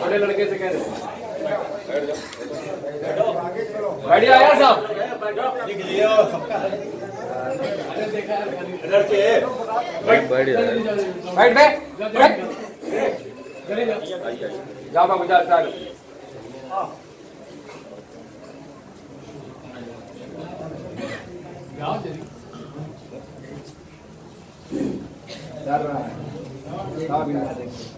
छोटे लड़के से कह दे गाड़ी आया साहब बैठ बे बैठ जा बाबू जा चल रहा है